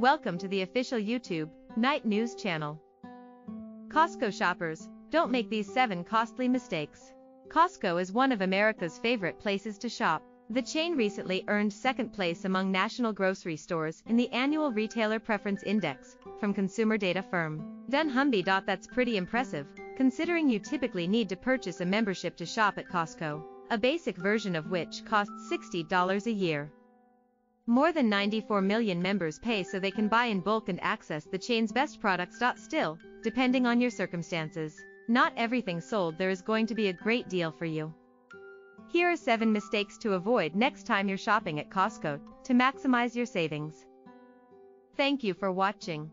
Welcome to the official YouTube, Night News channel. Costco shoppers, don't make these 7 costly mistakes. Costco is one of America's favorite places to shop. The chain recently earned second place among national grocery stores in the annual Retailer Preference Index from consumer data firm Dunnhumby. That's pretty impressive, considering you typically need to purchase a membership to shop at Costco, a basic version of which costs $60 a year. More than 94 million members pay so they can buy in bulk and access the chain's best products. Still, depending on your circumstances, not everything sold there is going to be a great deal for you. Here are 7 mistakes to avoid next time you're shopping at Costco to maximize your savings. Thank you for watching.